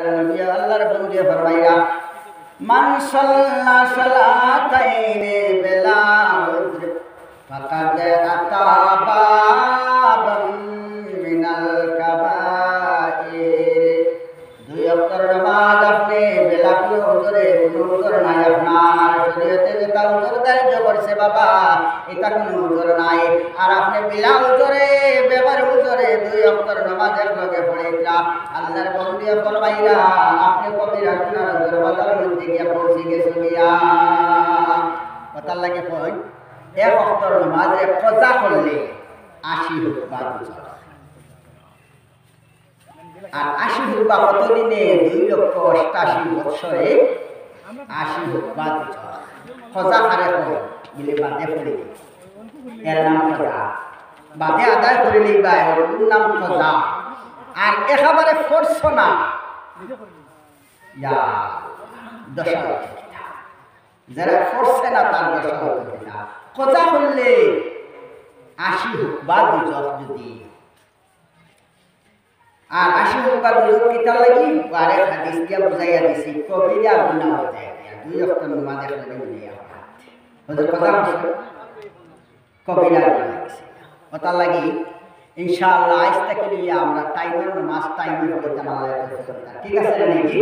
আল্লাহর বন্ধু ফরমাইয়া, মান সাল্লা সালাতাইনি বিলা উযর ফাকাদ আতাবাবাম মিনাল কাবাইর। দুই অক্তর নামাজ আপনি বেলা কোনো উজরে কোনো উজর নাই আপনার। শরীয়তে যেটা উজর ধার্য করছে বাবা, এটা কোনো উজর নাই। আর আপনি বিলা উজরে বেবার উজরে দুই অক্তর নামাজের লগে পড়েছিলা আল্লাহর বন্দিয়া ফরমাইরা আপনি কবির আপনার দরবাজার মধ্যে গিয়া পৌঁছে গেছে গিয়া কথার লাগে কই? এক অক্তর নামাজে কজা করলে আশি হোক বা দুজন আর আশি রূপা কতদিনে? দুই লক্ষ অষ্টাশি বৎসরে আশি রূপা খজা হারে হয় বলে বাদে পড়ে এর নাম খজা বাদে আদায় করে নিবা ওর নাম খজা আর একেবারে ফোর্স না। যারা ফোর্সে না, তার দশা হতে না খজা আশি হোক বা দুজক যদি। আর আশি হোকা দুজন কিতার লাগি বারে হাদিস দিয়া বুঝাইয়া দিছি যায় দুই অক্ত নমাজে লাগে মিলিয়া কথা লাগি ইনশাআল্লাহ, আজ নিয়ে আমরা টাইমের আল্লাহ ঠিক আছে নাকি?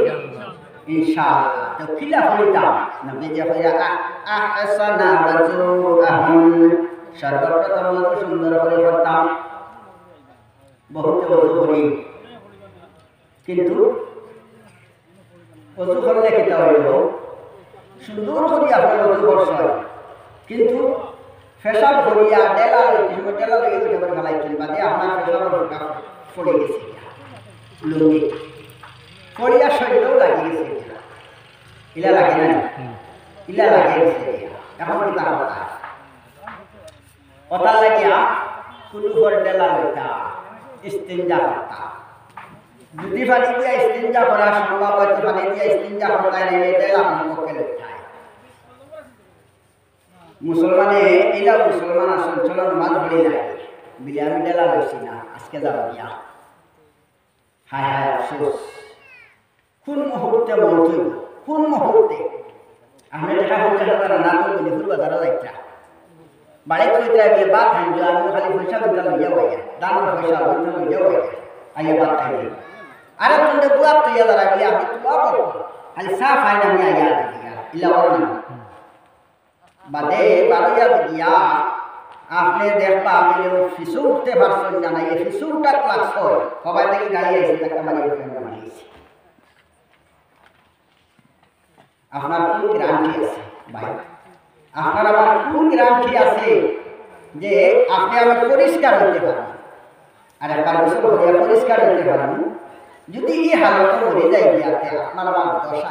সুন্দর করে করি। কিন্তু সুন্দর করি কিন্তু ফেসাব করিয়া ডেলা লইতে ডেলা উঠে করে ফেলাইছেন বাদে পড়ে গেছে। গেছে ইলা লাগে না ইলা লাগে গেছে এখন কি কথা কথা লাগিয়া ডেলা লইতা ইস্তিনজা করতা যদি পানি দিয়া ইস্তিনজা করা সম্ভব হয়তো পানি দিয়া ইস্তিনজা করতে পক্ষে লেখায় মুসলমানে এলা মুসলমান আসল চলো নামাজ পড়ে যায়। বিলে আমি ডেলা লইছি না, আজকে যাব দিয়া হায় হায় আফসোস। কোন মুহূর্তে হইব? কোন মুহূর্তে? আমি দেখা হচ্ছে না তো বলি ফুল বাজারে যাইতা। বাড়িতে হইতে আগে বাদ খাই আমি খালি পয়সা বিটা লইয়া বইয়া দানোর পয়সা বিটা লইয়া বইয়া, আইয়া বাদ খাই আরে তুমি বুয়া তো দাঁড়া গিয়া, আমি তো বাবা খালি চা খাই আমি আইয়া ইলা বড় না বাদে বারোয়া গিয়া আপনি দেখবা আমি ফিসু উঠতে পারছেন না এই ফিসুটা ক্লাস সবাই থেকে গাড়ি আপনার কোন গ্রান্টি আছে, ভাই? আপনার আমার কোন গ্রান্টি আছে যে আপনি আমার পরিষ্কার হইতে পারেন? আর একবার পরিষ্কার হইতে পারেন। যদি এই হালত মরে যাই গিয়াতে, আপনার আমার দশা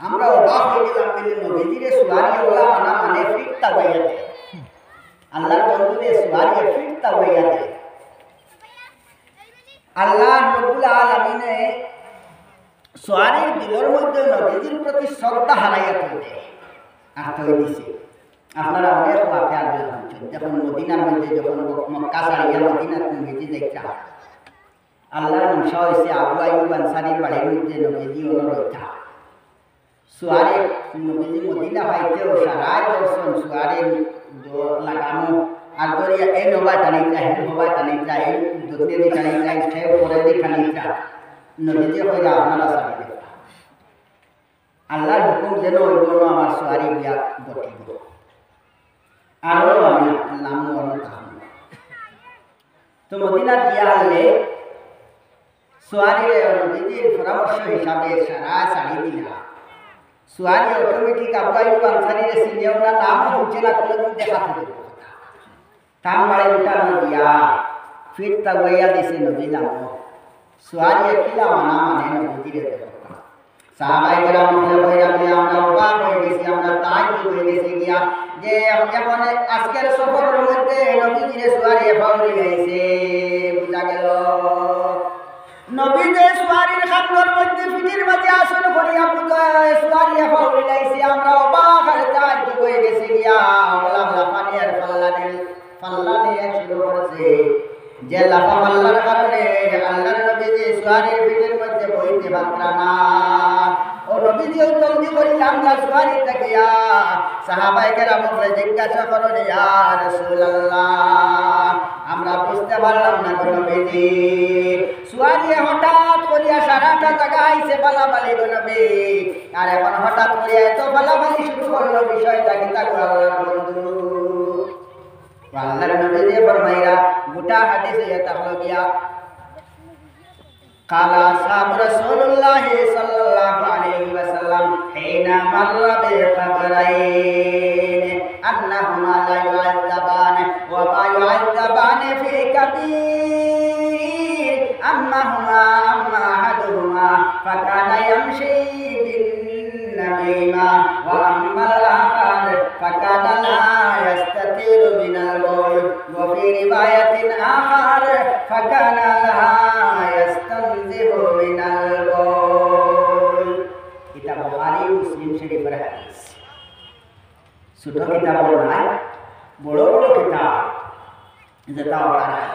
আমরা অবাক হয়ে গেলাম বলে নবীজিরে সুয়ারি ওলা মানা মানে ফিরতা হইয়া দেয় আল্লাহর বন্ধুদের সুয়ারি ফিরতা হইয়া দেয় আল্লাহ রব্বুল আলমিনে সোয়ারির দিলের মধ্যে নবীজির প্রতি শ্রদ্ধা হারাইয়া তুলতে আর তৈ দিছে? আপনারা অনেক বাক্যা হচ্ছেন। যখন মদিনার মধ্যে যখন মক্কা সারিয়া মদিনার নবীজি দেখা আল্লাহর মনসা হয়েছে আবু আইব আনসারির বাড়ির মধ্যে নবীজি অনুরোধা। সোয়ারে নবীজি মদিনা পাইতেও সারা দর্শন সোয়ারে লাগানো আর দরিয়া এই নবাই টানিটা হেন নবাই টানিটা এই দক্ষিণে দি টানিটা সে পরে দি টানিটা নদীতে হইলে আপনারা সারি আল্লাহর হুকুম যেন হইব না আমার সোয়ারি বিয়া ঘটিব আরও আমি নাম অনুতাম তো মদিনার বিয়া হলে সোয়ারির নদীজির পরামর্শ হিসাবে সারা সারি দিলা সোয়ারি অটোমেটিক আবুয়াই আনসারিরে সিনিয়র না নাম হচ্ছে না কোনোদিন দেখা থাকে তাম বাড়ি উঠানো দিয়া ফির তা বইয়া দিছে নদী নাম সোয়ারি কিলা মানা মানে নদীরে সাহাবাই কেরাম বলে বইরা বলে যে এখন আজকের সফরের মধ্যে নবীজিরে সুয়ারিয়ে ফাউরি গাইছে, বুঝা গেল। নবীজে সুয়ারির খান্দর মধ্যে ফিটির মাঝে আসন করিয়া সুয়ারিয়ে ফাউরি গাইছে আমরা অবাক হয়ে গেছি গিয়া। আর পাল্লা নিয়ে নিয়ে শুরু করেছে। যে লাফা নবী যে সুয়ারির পিঠের মধ্যে বইতে পারতাম না। ও নবীজি ওই জলদি করিলাম না সুয়ারি থাকিয়া সাহাবাই কেরাম জিজ্ঞাসা করো ইয়া রাসূলুল্লাহ, আমরা বুঝতে পারলাম না গো নবীজি। সুয়ারি হঠাৎ করিয়া সারাটা জায়গা আইছে বালাবালি গো নবী আর এখন হঠাৎ করিয়া এত বালাবালি শুরু করলো বিষয়টা কি তা গো আল্লাহর বন্ধু আল্লাহর নবী যে ফরমাইরা গোটা হাদিসে এটা হলো গিয়া قال أصحاب رسول الله صلى الله عليه وسلم حين مر بالقبرين أنهما لا يعذبان وما يعذبان في كبير أما هما أما أحدهما فكان يمشي بالنميمة وأما الآخر فكان لا يستتير من البول وفي رواية آخر فكان لا يستنزه من البول কিতাব বুখারী মুসলিম শরীফের হাদিস ছোট কিতাব নয় বড় বড় কিতাব যেটা ওটার হাদিস ও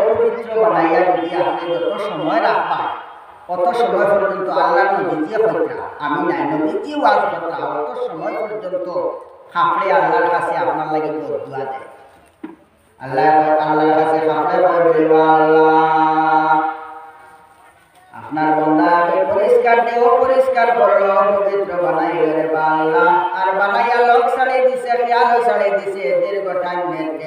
অপবিত্র বানাইয়া আপনি যত সময় রাখবা অত সময় পর্যন্ত আল্লাহ হত্যা আমি নাই হত্যা অত সময় পর্যন্ত আল্লাহর কাছে আপনার লাগে দোয়া পরিষ্কার দেও, পরিষ্কার করল পবিত্র আল্লাহ। আর বানাইয়া লোক ছাড়ে দিছে, খেয়াল ছাড়ে দিছে, দীর্ঘ টাইম নেতে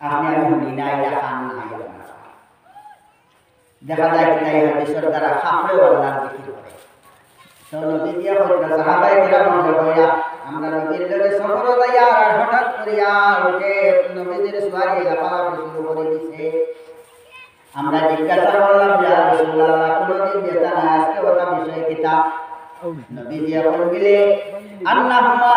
আপনি আমি শুনি নাই দেখান নাই আপনারা দেখা যায় কি তাই হাদিসের দ্বারা আপনিও আল্লাহর জিকির করে তো নদী দিয়া হইতো সাহাবাই কেরাম মনে কইরা আমরা নদীর লগে সফর যাইয়া আর হঠাৎ করিয়া উঠে নবীদের সুয়ারি লাফালাফি শুরু করে দিছে আমরা জিজ্ঞাসা করলাম ইয়া রাসূলুল্লাহ কোনদিন যেতা না আজকে ওটা বিষয় কিতাব নবী দিয়া বলবিলে আন্নাহুমা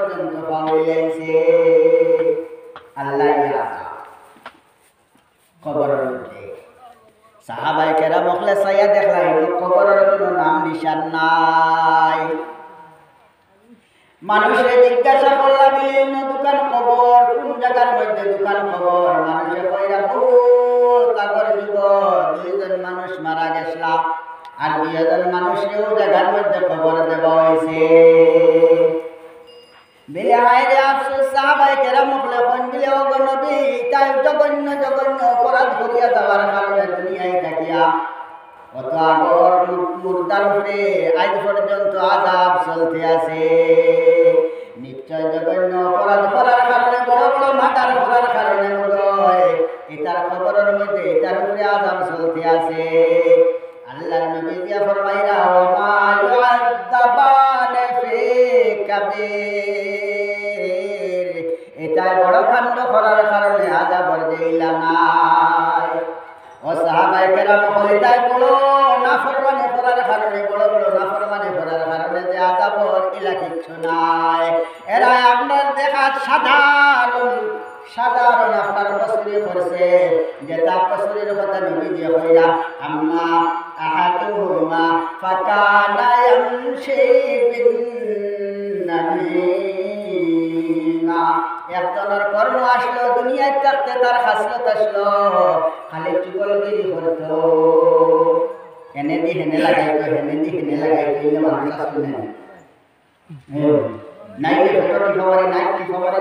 পাওয়াইছে আল্লাহ কবরের মধ্যে সাহাবাই কেরা মখলে সাইয়া দেখলাই কবরের কোনো নাম নিশান নাই মানুষে জিজ্ঞাসা করলাম দোকান খবর? কোন জায়গার মধ্যে দোকান খবর? মানুষে কইরা যুগ দুইজন মানুষ মারা গেছলা আর দুইজন মানুষকেও জায়গার মধ্যে খবর দেওয়া হয়েছে। বিলে রে আফসোস সাহাবাই কেরাম মুখলে মিলে ও নবী তাই জগন্য জঘন্য একজনের কর্ম আসলো, দুনিয়ায় থাকতে তার হাসলত আসলো। খালি চুগলগিরি করতো। এনে দি হেনে লাগাইতো, হেনে দি হেনে লাগাইতো, এই মানুষ খবরে, নাই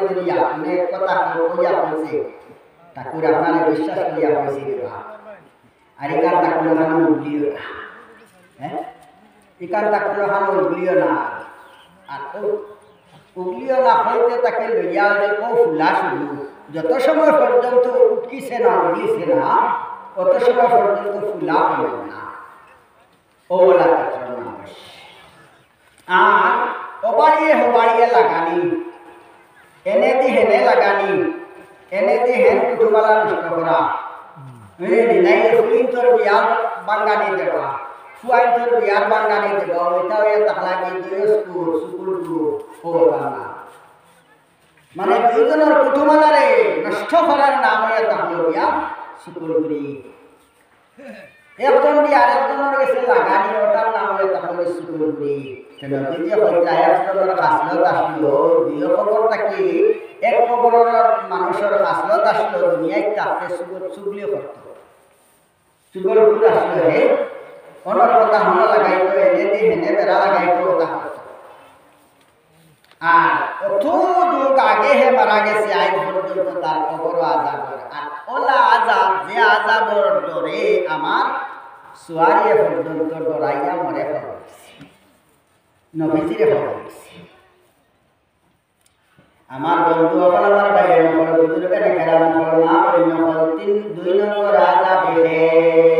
দুনিয়া অনেক কথা কইয়া বলছে ঠাকুর আপনারা বিশ্বাস করিয়া বলছি আর এখান ঠাকুর হানো না হ্যাঁ? এখান ঠাকুর হানো উগলিও না আর উগলিও না হইতে তাকে লইয়া ও ফুলা শুরু যত সময় পর্যন্ত উঠকিছে না উগলিছে না অত সময় পর্যন্ত ফুলা হবে না। ওলা আর ওবাড়িয়ে হোবাড়িয়ে লাগানি, এনে দি হেনে লাগানি, এনে দি হেন কুটুমালা নষ্ট করা ফুলিন তোর বিয়ার বাঙ্গানি তোর বিয়ার বাঙ্গানি দেবা ওইটাও এ তাকলা কি দুই স্কুল স্কুল মানে দুইজনের কুটুমালারে নষ্ট করার নাম হয়ে তাহলে বিয়া স্কুলগুলি একজন দিয়ে আরেকজনের কাছে লাগানি ওটার নাম হলে একজনের খবর থাকি এক খবরের মানুষের অনর কথা হন লাগাইতো এনে দিয়ে হেনে বেড়া লাগাইতো ওটা করত আর অত যুগ আগে হে মারা গেছে আজ পর্যন্ত তার খবর আজাব আর ওলা আজাব যে আজাবর ডরে আমার সোয়ারিয়ে পর্যন্ত ডরাইয়া মরে ফেলেছে নবীজিরে ফেলেছে আমার বন্ধু অকল আমার বাইরে নকল বুজুর্গে নেকেরা নকল মা বলি নকল তিন দুই নম্বর আজাব এসে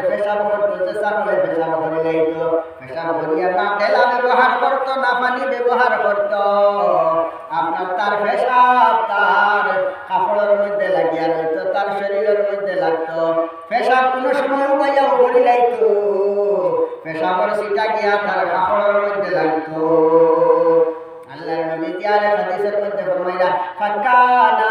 করে ব্যবহার করতো না পানি ব্যবহার করতো আপনার তার পেশাব তার কাপড়ের মধ্যে লাগিয়া রইতো তার শরীরের মধ্যে লাগতো পেশাব কোনো সময় উপাইয়া উপরে যাইতো পেশাবর সিটা গিয়া তার কাপড়ের মধ্যে লাগতো আল্লাহর নবী দিয়ারে হাদিসের মধ্যে ফরমাইরা ফাকানা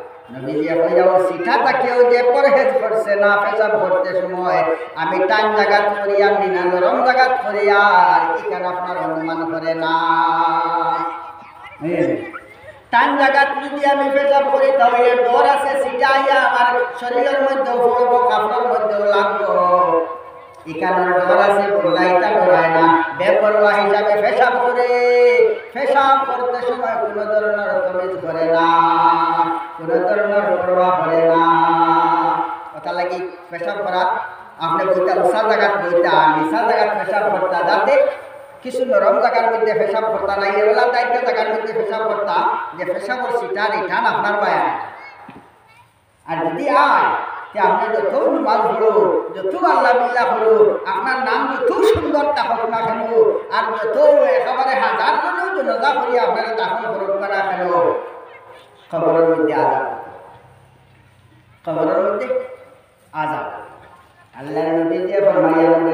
কেউ যে পরহেজ করছে না পেশাব করতে সময়। আমি টান জাগাত করিয়া নিনা নরম জাগাত করিয়া এখানে আপনার অনুমান করে না। টান জাগাত যদি আমি পেশাব করি তাহলে ডর আছে সিটা আইয়া আমার শরীরের মধ্যেও পড়ব কাপড়ের মধ্যেও লাগবো। এখানে ডর আছে বলাইটা ডরায় না। বেপরোয়া হিসাবে পেশাব করে পেশাব করতে সময় কোনো ধরনের তমিজ করে না। না পেশাব করা আপনি বইটা উষা জায়গাত নিশা জায়গাত পেশাব করতা যাতে কিছু নরম জায়গার মধ্যে পেশাব করতা দায়িত্ব জায়গার মধ্যে পেশাব করতা যে পেশাবর সিটা রিটার্ন আপনার বায়া আর যদি আয় তে আপনি যত নমাজ পড়ো যত আল্লাহ বিল্লাহ করো আপনার নাম যত সুন্দর তাহক না কেন আর যত একেবারে হাজার জনেও জনতা করি আপনারা না কেন খবরের মধ্যে আজাব খবরের মধ্যে আজাব আল্লাহ নবী যে ফরমাইয়া নবী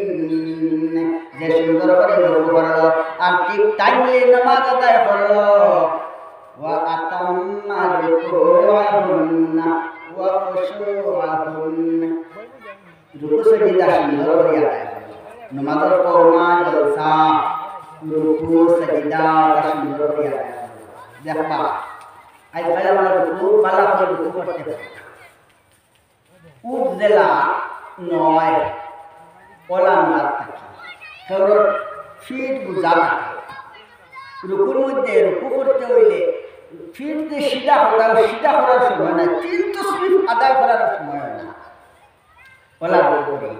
যে সুন্দর করে ওযু করল, আর ঠিক টাইমে নামাজ আদায় করল। রুকুআহুন্না ওয়া খুশুআহুন্না রুকু সজিদা সুন্দর করে আদায় করল। নামাজের কওমা জলসা রুকু সজিদা সুন্দর করে আদায় করল। দেখবা, আজকাল আমরা রুকু পালা করে রুকু করতে নয়। পলা মার থাকে। কারণ ফিট বুঝা থাকে। রুকুর মধ্যে রুকু করতে হইলে ফিট যে সিধা করা সিধা করার সময় না কিন্তু স্লিপ আদায় করার সময় না রুকু করি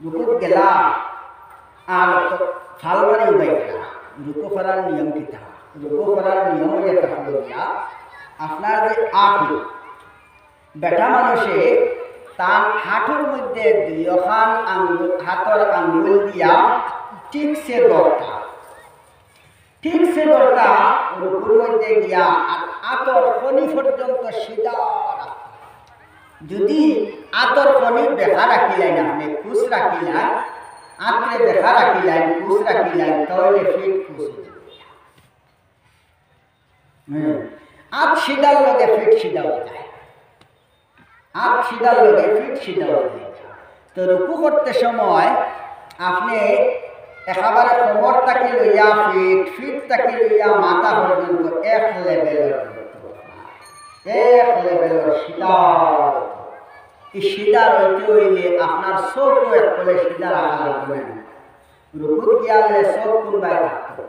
রুকুত গেলা আর ফাল মারি উগাই গেলা। রুকু করার নিয়ম কিতা রুকু করার নিয়ম গিয়া আপনার যে আঁটু বেটা মানুষে তার হাঁটুর মধ্যে হাতর আঙ্গুল দিয়া ঠিক সে দরকার ঠিক সে দরকার রুকুর মধ্যে গিয়া আর আতর খনি পর্যন্ত সিধা রাখা। যদি আতর খনি দেখা রাখিলেন, আপনি খুশ রাখিলেন, আত্রে দেখা রাখিলেন, খুশ রাখিলেন, তাহলে ফিট খুশ আত সিধার লগে ফিট সিধা যায়। আত সিধার লগে ফিট সিধা যায় তো রুকু করতে সময় আপনি একেবারে কোমরটাকে লইয়া, ফিট, ফিটটাকে লইয়া মাথা পর্যন্ত এক লেভেলের এক লেভেলের সিধা এই সিধা রইতে হইলে আপনার চোখও এক করে সিধা রাখা লাগবে রুকুত গিয়ালে চোখ কোনবাই রাখতে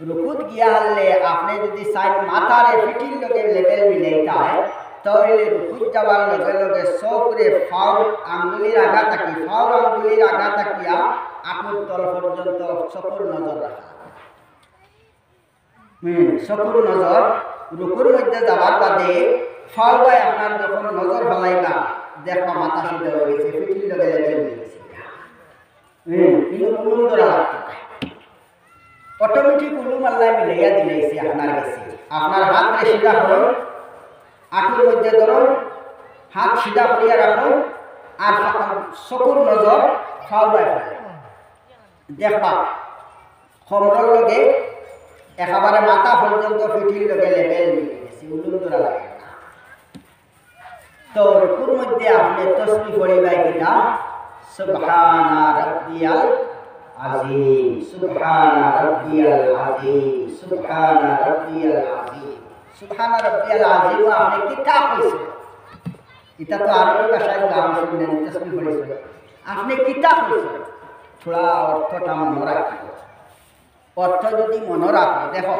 রুকুত গিয়া হলে আপনি যদি সাইড মাথারে ফিটির লগে লেভেল মিলাইতায় তাহলে রুকুত যাওয়ার লগে লগে ফাউর আঙ্গুলির আগা থাকি ফাউর আঙ্গুলির আগা থাকিয়া আঁটুর তল পর্যন্ত চকুর নজর রাখা। হুম নজর, রুকুর মধ্যে যাওয়ার বাদে ফাউরাই আপনার যখন নজর দেখবা মাথা সিদ্ধ হয়ে গেছে ফিটির লগে লেভেল মিলেছে হুম, কিন্তু অটোমেটিক মিলাইয়া আপনার কাছে। আপনার হাত রে সিধা করুন আঁটুর মধ্যে ধরুন হাত সিধা করিয়া রাখুন আর চকুর নজর ফাউলাই দেখবা সমরের লগে একেবারে মাথা পর্যন্ত পিঠির লগে লেভেল মিলে গেছে ধরা তো রুকুর মধ্যে আপনি তসবি পড়িবাই কিনা সুবহানা রাব্বিয়াল আজিম। সুবহানা রাব্বিয়াল আজিম। সুবহানা রাব্বিয়াল আজিম সুবহানা রাব্বিয়াল আজিম আপনি কিতা কইছে এটা তো আরবি ভাষায় গান শুনলেন অর্থ যদি মনে রাখো দেখো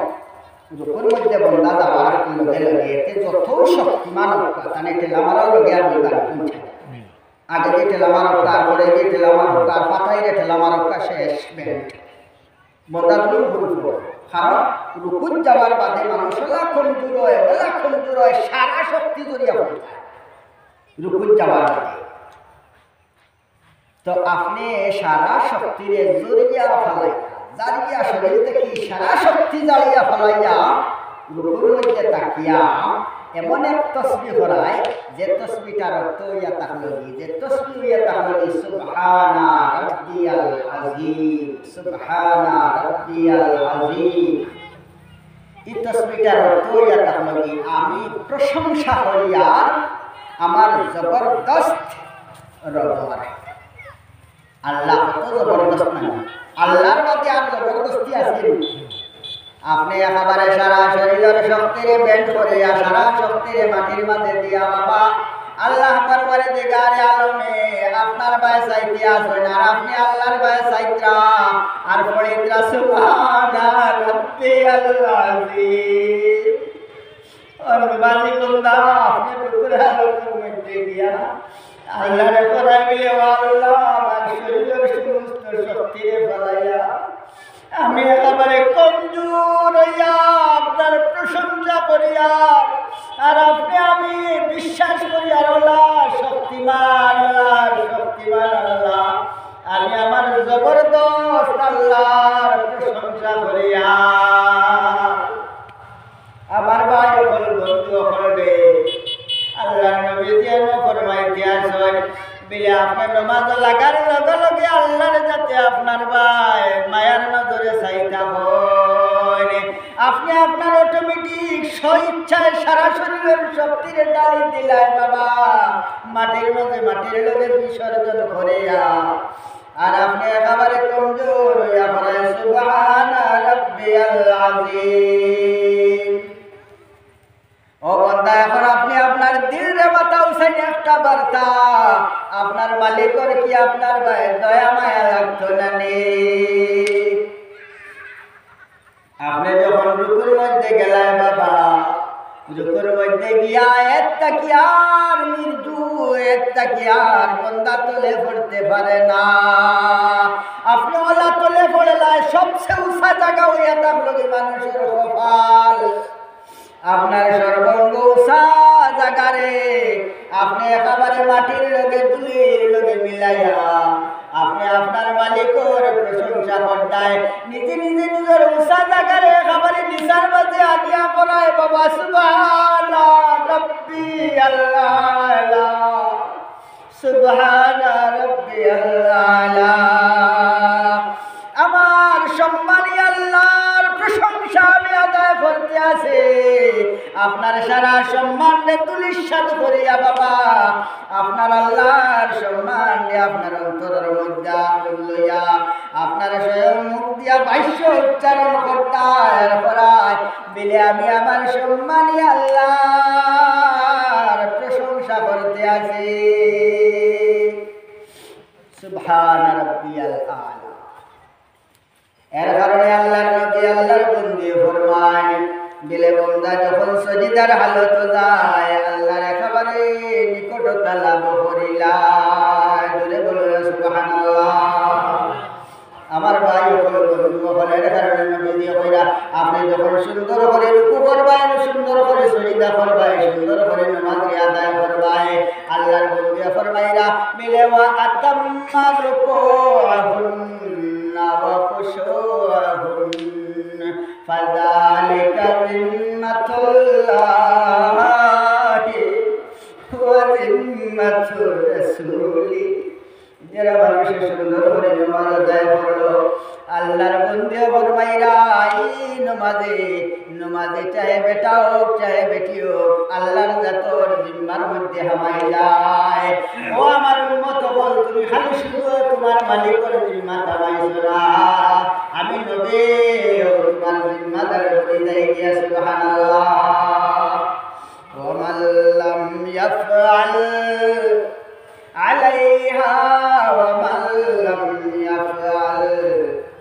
রূপের মধ্যে বন্ধা যাওয়ার লগে লগে এতে যত শক্তিমান তানে ঠেলামারার লগে আর শুনছে আগে যে ঠেলামার তারপরে যে ঠেলামার তার পাতায় যে ঠেলামার শেষ ব্যান্ড বন্দাগুলো ভুল কারণ রুকুত যাওয়ার বাদে মানুষ লাখন দূর লাখন দূর সারা শক্তি জড়িয়া পড়ে রুকুন যাওয়ার বাদে। তো আপনি সারা শক্তিরে জড়িয়া ফেলাই জারিয়া শরীর থেকে, সারা শক্তি জ্বালিয়া ফেলাইয়া রুকুর মধ্যে তাকিয়া এমন এক তসবি করায় যে তসবিটার অর্থ, ইয়া তাহলগি যে তসবি, ইয়া তাহলগি সুবহানা রাব্বিয়াল আযীম, সুবহানা রাব্বিয়াল আযীম। এই তসবিটার অর্থ, ইয়া তাহলগি আমি প্রশংসা করি আর আমার জবরদস্ত রবার আল্লাহ কত জবরদস্ত নাই আল্লাহর মধ্যে আর জবরদস্তি আছে? আপনি একেবারে সারা শরীরের শক্তিরে বেন্ড করিয়া সারা শক্তিরে মাটির মাঝে দিয়া বাবা, আল্লাহ দরবারে দিগারে আলমে, আপনার বায় সাইতে আসেন আর আপনি আল্লাহর বায় সাইত্রা। আর পড়িত্রা সুবহানা রাব্বি আল্লাযীম অনুবাদি কুন্দা, আপনি পুকুর হালকের মধ্যে দিয়া আল্লাহর করাই মিলে আল্লাহ আমার শরীরের সমস্ত শক্তিরে ফলাইয়া আমি একেবারে কমজোর হইয়া আপনার প্রশংসা করিয়া আর আপনি আমি বিশ্বাস করি আর শক্তির ডালি দিলাই বাবা। মাটির মধ্যে মাটির লগে বিসর্জন করিয়া আর আপনি একেবারে কমজোর হইয়া ও এখন আপনি আপনার দিল রে বাতাউছেন একটা বার্তা। আপনার মালিকর কি আপনার দয়া, মায়া লাগতো না আপনি যখন রুকুর মধ্যে গেলায় বাবা মধ্যে গিয়া কি আর কি আর বন্দা তোলে পড়তে পারে না। আপনি ওলা তোলে পড়েলায় সবচেয়ে উষা জায়গা মানুষের কপাল। আপনার সর্বঙ্গ উষা জাগারে আপনি একেবারে মাটির লগে তুলির লগে মিলাইয়া আপনি আপনার মালিকর প্রশংসা করতায় নিজে নিজে নিজের উষা জাগারে একেবারে নিশার মাঝে আনিয়া করায় বাবা সুবহানা আমার সম্মানী আল্লাহর প্রশংসা আমি আদায় করতে আছে আপনার সারা সম্মান তুলিশাত করিয়া বাবা। আপনার আল্লাহর সম্মান আপনার অন্তরের মধ্যে লইয়া, আপনার স্বয়ং মুখ দিয়া ভাষ্য উচ্চারণ করতায় করায় বিলে আমি আমার সম্মানী আল্লাহর প্রশংসা করতে আছি এর কারণে আল্লাহর নবী আল্লাহর বন্দি ফরমান দিলে বন্দা যখন সজিদার হালত যায়, আল্লাহর একেবারে নিকটতা লাভ করিলা। জোরে বলো আমার ভাই কারণে আপনি যখন সুন্দর করে রুকু করবাই يفعل عليها ومن لم يفعل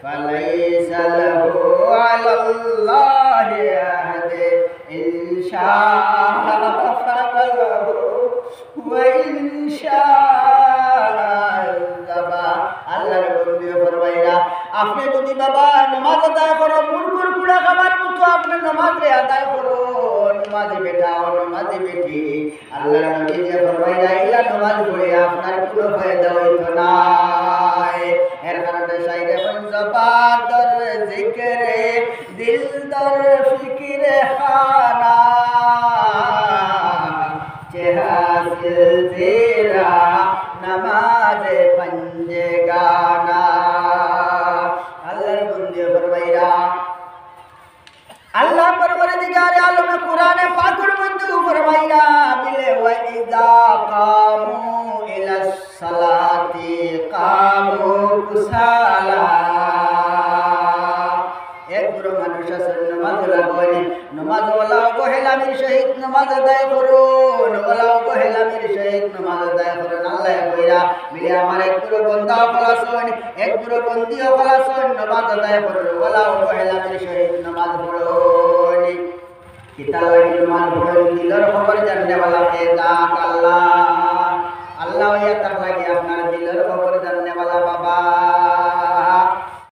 فليس له على الله عهد إن شاء غفر له وإن شاء عذب আল্লাহর বন্ধু ফরমাইরা আপনি যদি বাবা নামাজ আদায় করো মুরগুর কুড়া খাবার মতো আপনি নামাজে আদায় করো নামাজি বেটা ও নামাজি বেটি। আল্লাহর নবী যে ফরমাইলা ইলা নামাজ পড়ে আপনার কোনো ফায়দা হইতো না এর কারণে সাইরে পঞ্জপাতর জিকরে, দিল দর ফিকিরে চেহারা তেরা পঞ্জে গানা। কোরআনে পাকের মধ্যে ফরমাইরা বিলে ওয়া ইযা কামু ইলাস সালাতি, কামু কুসালা। এক বুড়ো মানুষ আছে নামাজ লাগোয় নামাজ ওলা বহেলামির সহিত নামাজ আদায় করুন ওলা বহেলামির সহিত নামাজ আদায় করুন আল্লাহ কইরা, মিলে আমার এক বুড়ো বন্ধা ফলাসন এক বুড়ো বন্দিও ফলাসন নামাজ আদায় করুন ওলা বহেলামির সহিত নামাজ পড়ুন kita lagi cuma boleh dilar khabar jangan wala tak Allah Allah ya tak lagi apnar dilar khabar jangan wala baba